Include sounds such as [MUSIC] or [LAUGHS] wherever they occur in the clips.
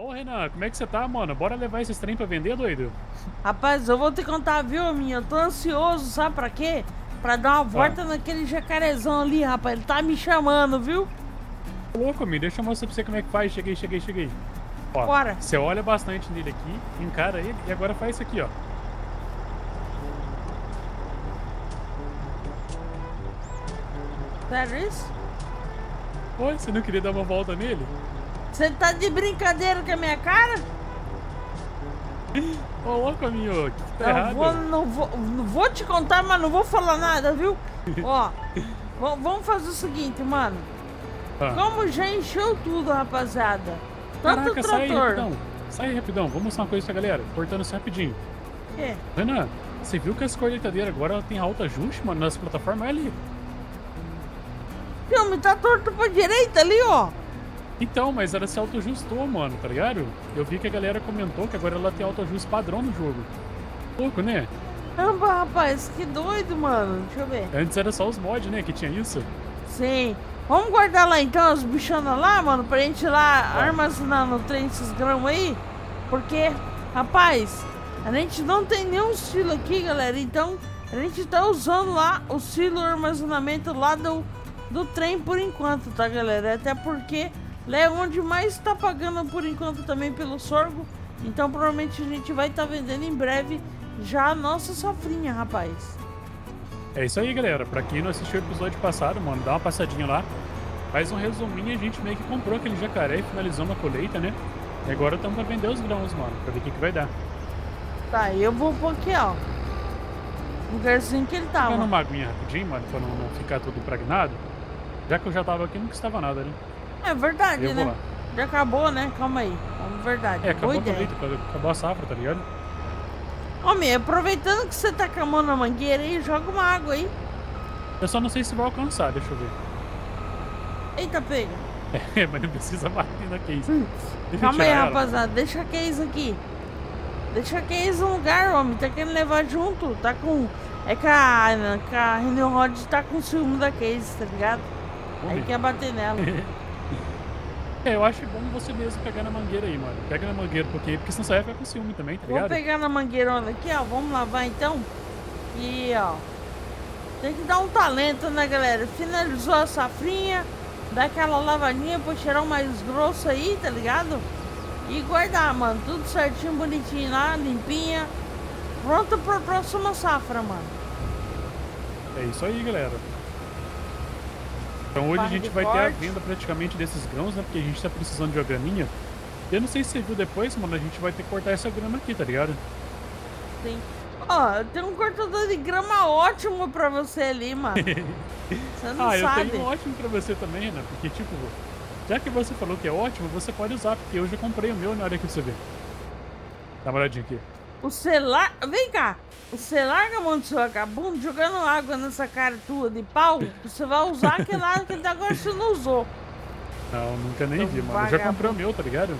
Ô, Renan, como é que você tá, mano? Bora levar esses trem pra vender, doido? Rapaz, eu vou te contar, viu, minha? Eu tô ansioso, sabe pra quê? Pra dar uma volta ah. naquele jacarezão ali, rapaz. Ele tá me chamando, viu? Louco, amigo. Deixa eu mostrar pra você como é que faz. Cheguei, cheguei, cheguei. Ó, Bora. Você olha bastante nele aqui, encara ele e agora faz isso aqui, ó. Sério isso? Oi, você não queria dar uma volta nele? Você tá de brincadeira com a minha cara? Ô, louco, amigo, que tá não errado. Vou, não, vou, não vou te contar, mas não vou falar nada, viu? [LAUGHS] Ó, vamos fazer o seguinte, mano. Ah. Como já encheu tudo, rapaziada. Tanto Caraca, sai rapidão. Sai rapidão. Vamos mostrar uma coisa pra galera. Cortando-se rapidinho. O quê? Renan, você viu que essa colheitadeira agora ela tem alto ajuste, mano, nas plataformas? ali. Filme, tá torto pra direita ali, ó. Então, mas ela se auto-ajustou, mano, tá ligado? Eu vi que a galera comentou que agora ela tem auto-ajuste padrão no jogo. Pouco, né? Caramba, rapaz, que doido, mano. Deixa eu ver. Antes era só os mods, né, que tinha isso. Sim. Vamos guardar lá então as bichanas lá, mano, pra gente ir lá ah. armazenar no trem esses grãos aí. Porque, rapaz, a gente não tem nenhum silo aqui, galera. Então, a gente tá usando lá o silo armazenamento lá do, do trem por enquanto, tá, galera? Até porque lá é onde mais tá pagando por enquanto também pelo sorgo. Então, provavelmente a gente vai estar tá vendendo em breve já a nossa safrinha, rapaz. É isso aí, galera. Pra quem não assistiu o episódio passado, mano, dá uma passadinha lá. Faz um resuminho, a gente meio que comprou aquele jacaré e finalizou uma colheita, né? E agora estamos pra vender os grãos, mano, pra ver o que, que vai dar. Tá, eu vou pôr aqui, ó. Um lugarzinho que ele tava. Pegando uma aguinha rapidinho, mano, pra não, não, ficar tudo impregnado. Já que eu já tava aqui, não estava nada, né? É verdade, eu né? Já acabou, né? Calma aí. É verdade. É, acabou a colheita, acabou a safra, tá ligado? Homem, aproveitando que você tá com a mão na mangueira aí, joga uma água aí. Eu só não sei se vai alcançar, deixa eu ver. Eita, pega. É, [LAUGHS] mas não precisa bater na case. Hum. Calma aí, rapaziada. Deixa a case aqui. Deixa a case no lugar, homem. Tá querendo levar junto. Tá com... É que a, que a Renew Rod tá com ciúme da case, tá ligado? Homem. Aí quer bater nela. [LAUGHS] É, eu acho bom você mesmo pegar na mangueira aí, mano. Pega na mangueira, porque, porque senão você vai ficar com ciúme também, tá ligado? Vou pegar na mangueirona aqui, ó. Vamos lavar então. E, ó. Tem que dar um talento, né, galera? Finalizou a safrinha. Dá aquela lavadinha pra tirar o mais grosso aí, tá ligado? E guardar, mano. Tudo certinho, bonitinho lá, limpinha. Pronto pra próxima safra, mano. É isso aí, galera. Então hoje a gente vai ter a venda praticamente desses grãos, né? Porque a gente tá precisando de uma graminha. Eu não sei se você viu depois, mano, a gente vai ter que cortar essa grama aqui, tá ligado? Sim. Ó, oh, tem um cortador de grama ótimo pra você ali, mano. [LAUGHS] Você não ah, sabe. eu tenho um ótimo pra você também, Renan. Porque, tipo, já que você falou que é ótimo, você pode usar, porque eu já comprei o meu na hora que você vê. Dá uma olhadinha aqui. O celular. Vem cá! Você larga a mão do seu vagabundo jogando água nessa cara tua de pau, você vai usar aquele lado que até agora você não usou. Não, nunca nem vi, mano. Eu já comprei o meu, tá ligado?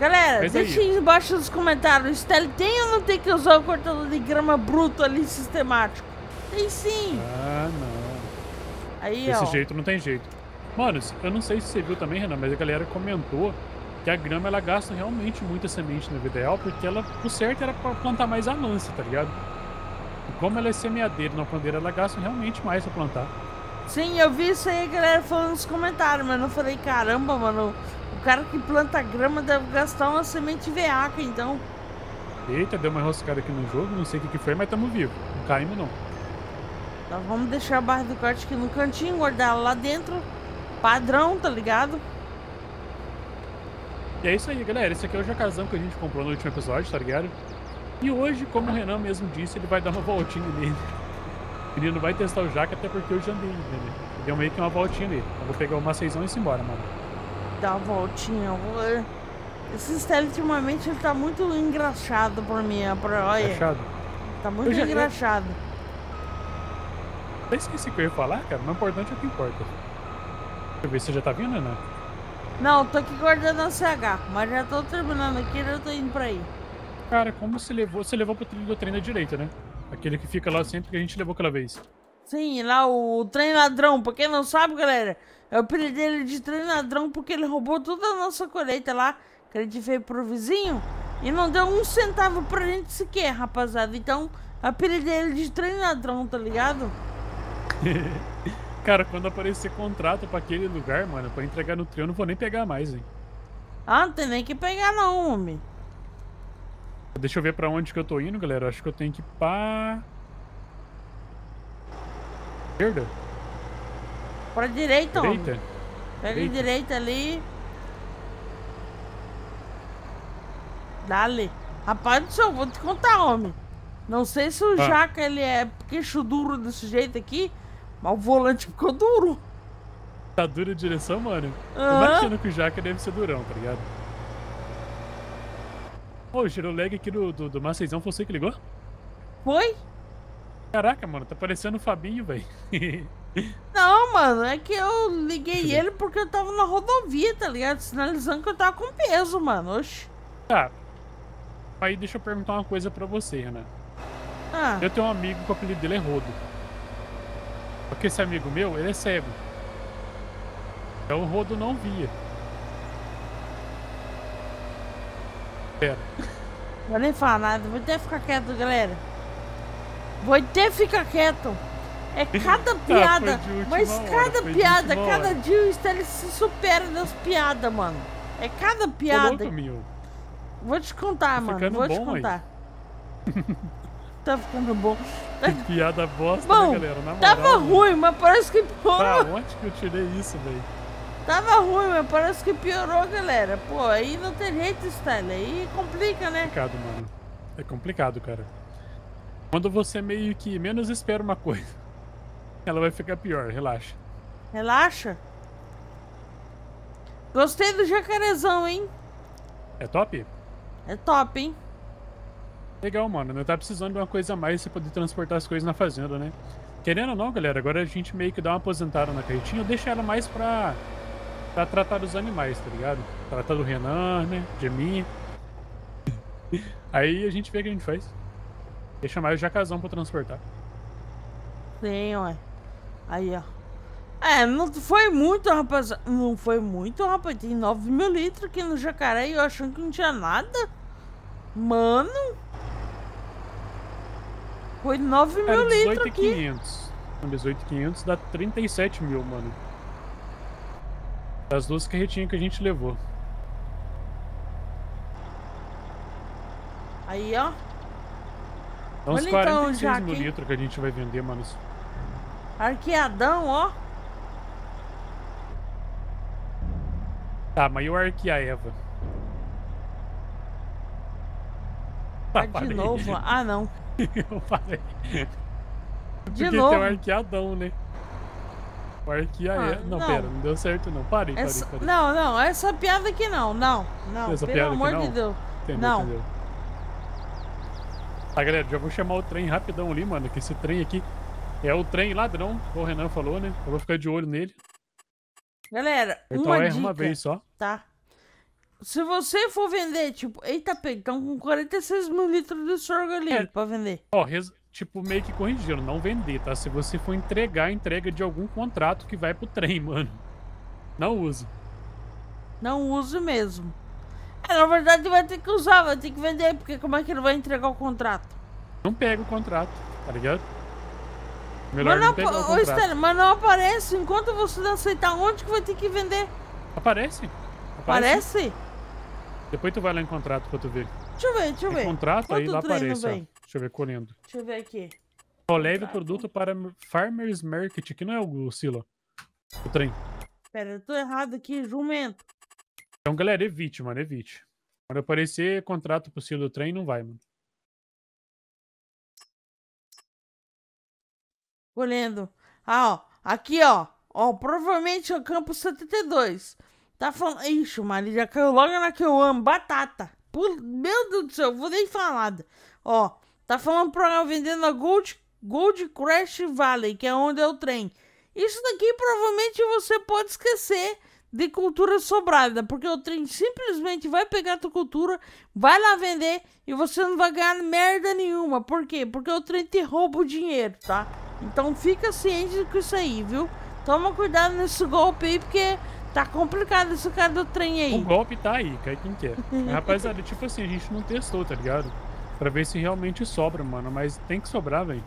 Galera, Mas deixa aí embaixo nos comentários. O Stelle tem ou não tem que usar o cortador de grama bruto ali sistemático? Tem sim. Ah, não. Aí, Desse ó. jeito não tem jeito. Mano, eu não sei se você viu também, Renan, mas a galera comentou que a grama ela gasta realmente muita semente na vida real, porque ela, o certo era pra plantar mais anância, tá ligado? como ela é semeadeira na plandeira, ela gasta realmente mais pra plantar. Sim, eu vi isso aí, a galera falando nos comentários, mas eu falei, caramba, mano, o cara que planta grama deve gastar uma semente veaca, então. Eita, deu uma enroscada aqui no jogo, não sei o que, que foi, mas estamos vivos. Não caímos não. Então vamos deixar a barra do corte aqui no cantinho, guardar ela lá dentro. Padrão, tá ligado? E é isso aí, galera. Esse aqui é o jacazão que a gente comprou no último episódio, tá ligado? E hoje, como o Renan mesmo disse, ele vai dar uma voltinha nele. [LAUGHS] Ele não vai testar o Jaca, até porque eu já andei nele. Deu meio que uma voltinha nele. Eu vou pegar o Maceizão e ir embora, mano. Dá uma voltinha. Esse Stella, ultimamente, ele tá muito engraxado por mim. Por... Olha. Engraxado? Tá muito já, engraxado. Eu... eu esqueci o que eu ia falar, cara. O importante é o que importa. Deixa eu ver se você já tá vindo, Renan. Não, tô aqui guardando a CH, mas já tô terminando aqui e já tô indo pra aí. Cara, como você levou? Você levou pro trilho do trem da direita, né? Aquele que fica lá sempre que a gente levou aquela vez. Sim, lá o trem ladrão. Pra quem não sabe, galera, eu apelidei ele de trem ladrão porque ele roubou toda a nossa colheita lá. que a gente fez pro vizinho e não deu um centavo pra gente sequer, rapaziada. Então, apelidei ele de treinadrão, tá ligado? [LAUGHS] Cara, quando aparecer contrato pra aquele lugar, mano, pra entregar no trio, eu não vou nem pegar mais, hein. Ah, não tem nem que pegar não, homem. Deixa eu ver pra onde que eu tô indo, galera. Acho que eu tenho que ir pra... Esquerda? Pra direita, Direita? homem. Pega Direita. direita ali. Dale. Rapaz do céu, vou te contar, homem. Não sei se o Ah. Jaca ele é queixo duro desse jeito aqui, mas o volante ficou duro. Tá dura a direção, mano? Aham. Imagina que o Jaca deve ser durão, tá ligado? Ô, o girolag aqui do, do, do Maceizão foi você que ligou? Foi? Caraca, mano, tá parecendo o Fabinho, velho. [LAUGHS] Não, mano, é que eu liguei ele porque eu tava na rodovia, tá ligado? Sinalizando que eu tava com peso, mano. Oxi. tá. Aí deixa eu perguntar uma coisa pra você, Renan. Ah, Eu tenho um amigo que o apelido dele é Rodo. Porque esse amigo meu, ele é cego. Então o Rodo não via. Pera. vou nem falar nada, vou até ficar quieto, galera. Vou até ficar quieto. É cada [LAUGHS] piada, de última mas cada piada, cada hora. dia o Stanley se supera das piadas, mano. É cada piada. louco, meu. Vou te contar, Tá mano. Vou te contar. [LAUGHS] tá ficando bom. Que piada bosta, Bom, né, galera? Na moral, Tava mano. ruim, mas parece que piorou. Tá, onde que eu tirei isso, velho? Tava ruim, mas parece que piorou, galera. Pô, aí não tem jeito, Stanley. Aí complica, né? complicado, mano. É complicado, cara. Quando você meio que menos espera uma coisa, [LAUGHS] ela vai ficar pior, relaxa. Relaxa. Gostei do jacarezão, hein? É top? É top, hein? Legal, mano. Não tá precisando de uma coisa a mais pra poder transportar as coisas na fazenda, né? Querendo ou não, galera, agora a gente meio que dá uma aposentada na carretinha, deixa ela mais pra, pra tratar dos animais, tá ligado? Tratar do Renan, né? De mim. Aí a gente vê o que a gente faz. Deixa mais o jacazão pra transportar. Tem, ué. Aí, ó. É, não foi muito, rapaz. Não foi muito, rapaz. Tem 9 mil litros aqui no jacaré e eu achando que não tinha nada. Mano. Foi 9 Era mil litros aqui. 18,500. Então, 18,500 dá 37 mil, mano. Das duas carretinhas que a gente levou. Aí, ó. Dá uns Olha então, 46 Jaque, mil litros que a gente vai vender, mano. Arqueadão, ó. Tá, mas e o Arquia Eva? Tá Ah, de novo. Ah, não. [LAUGHS] Eu parei. De Porque novo. tem o Arqueadão, né? O Arquia Ah, Eva. Não, não. pera, não deu certo não. Parei, parei, Essa... parei. Não, não. Essa piada aqui não. Não, não. Essa Pelo amor não? de Deus. Entendeu, não. entendeu? Tá, galera, já vou chamar o trem rapidão ali, mano. Que esse trem aqui é o trem ladrão, o Renan falou, né? Eu vou ficar de olho nele. Galera, Então uma erra dica. uma vez só. tá? Se você for vender, tipo, eita, estão com 46 mil litros de sorgo ali É. pra vender. Ó, res- tipo, meio que corrigindo, não vender, tá? Se você for entregar, entrega de algum contrato que vai pro trem, [LAUGHS] mano. Não use. Não use mesmo. É, na verdade vai ter que usar, vai ter que vender, porque como é que ele vai entregar o contrato? Não pega o contrato, tá ligado? Melhor Mas não, não, pegar o ô, contrato. Stanley, mas não aparece. Enquanto você não aceitar, onde que vai ter que vender? Aparece. Aparece? Depois tu vai lá em contrato pra tu ver. Deixa eu ver, deixa eu ver. contrato, aí Quanto lá treino aparece, ó. Deixa eu ver, colhendo. Deixa eu ver aqui. Ó, leve o produto para Farmers Market, que não é o Silo. O trem. Pera, eu tô errado aqui, jumento. Então, galera, evite, mano, evite. Quando aparecer contrato pro Silo do trem, não vai, mano. Colhendo. Ah, ó. Aqui, ó. Ó, provavelmente é o campo 72. Tá falando. Ixi, Maria, já caiu logo na que eu amo. Batata. Pul- Meu Deus do céu, vou nem falar. Ó, tá falando pra vender na Gold, Gold Crash Valley, que é onde é o trem. Isso daqui provavelmente você pode esquecer de cultura sobrada, porque o trem simplesmente vai pegar a tua cultura, vai lá vender e você não vai ganhar merda nenhuma. Por quê? Porque o trem te rouba o dinheiro, tá? Então fica ciente com isso aí, viu? Toma cuidado nesse golpe aí, porque Tá complicado esse cara do trem aí. O golpe tá aí, cai quem quer. Rapaziada, tipo assim, a gente não testou, tá ligado? Pra ver se realmente sobra, mano. Mas tem que sobrar, velho.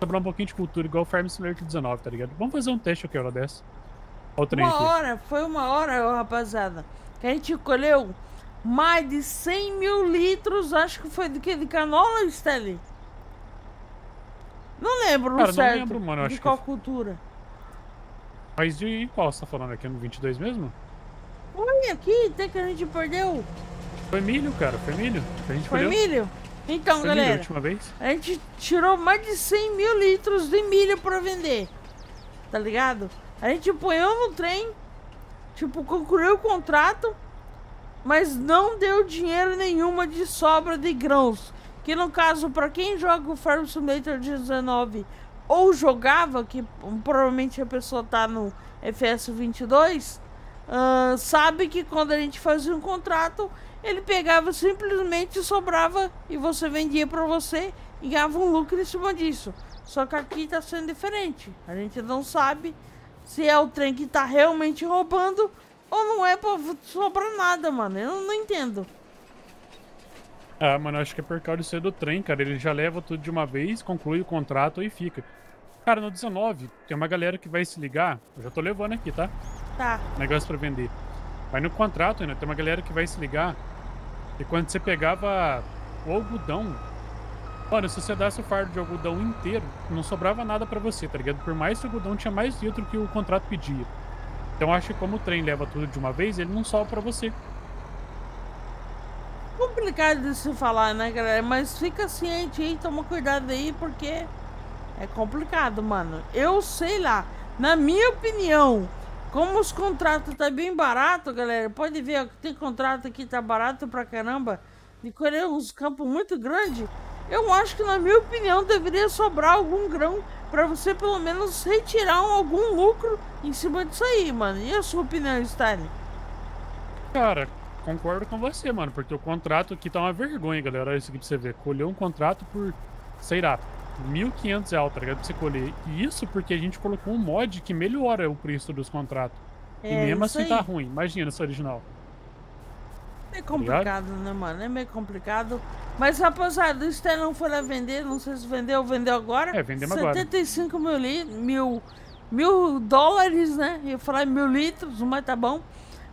Sobrar um pouquinho de cultura, igual o Farm Simulator 19, tá ligado? Vamos fazer um teste aqui, hora dessa. Olha o trem Uma aqui. hora, foi uma hora, rapaziada, que a gente colheu mais de 100 mil litros, acho que foi do que? De canola, Stanley? Não lembro, Cara, não certo. lembro, mano, de acho que- qual cultura. Mas de qual você tá falando aqui? No 22 mesmo? Olha aqui, até que a gente perdeu. Foi milho, cara. Foi milho. A gente Foi colheu. milho? Então, Foi milho a galera, última vez. a gente tirou mais de 100 mil litros de milho pra vender. Tá ligado? A gente ponhou no trem, tipo, concluiu o contrato, mas não deu dinheiro nenhuma de sobra de grãos. Que no caso, pra quem joga o Farm Simulator 19 ou jogava, que provavelmente a pessoa tá no FS 22, ah, sabe que quando a gente fazia um contrato, ele pegava simplesmente sobrava e você vendia pra você e ganhava um lucro em cima disso. Só que aqui tá sendo diferente. A gente não sabe se é o trem que tá realmente roubando ou não é pra sobrar nada, mano. Eu não entendo. Ah, mano, acho que é por causa disso aí do trem, cara. Ele já leva tudo de uma vez, conclui o contrato e fica. Cara, no 19, tem uma galera que vai se ligar. Eu já tô levando aqui, tá? Tá. Negócio pra vender. Mas no contrato, ainda tem uma galera que vai se ligar. E quando você pegava o algodão. Mano, se você desse o fardo de algodão inteiro, não sobrava nada pra você, tá ligado? Por mais que o algodão tinha mais litro que o contrato pedia. Então acho que como o trem leva tudo de uma vez, ele não sobra pra você. Complicado de se falar, né, galera? Mas fica ciente aí, toma cuidado aí, porque é complicado, mano. Eu sei lá, na minha opinião, como os contratos tá bem barato, galera, pode ver, que tem contrato aqui tá barato pra caramba, de colher uns campos muito grandes. Eu acho que, na minha opinião, deveria sobrar algum grão pra você pelo menos retirar um- algum lucro em cima disso aí, mano. E a sua opinião, Stanley? Cara, concordo com você, mano, porque o contrato aqui tá uma vergonha, galera. Olha isso aqui pra você ver. Colheu um contrato por, sei lá, 1.500 reais, tá ligado? Pra você colher. E isso porque a gente colocou um mod que melhora o preço dos contratos. e É, mesmo isso assim tá aí. ruim. Imagina esse original. É complicado, né, mano? É meio complicado. Mas, rapaziada, o não foi lá vender. Não sei se vendeu ou vendeu agora. É, vendemos agora. 75 mil, li mil, mil dólares, né? Eu ia falar mil litros, mas tá bom.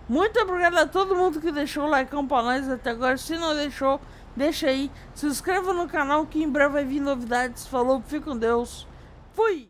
Muito obrigado a todo mundo que deixou o like pra nós até agora. Se não deixou, deixa aí. Se inscreva no canal que em breve vai vir novidades. Falou, fique com Deus. Fui!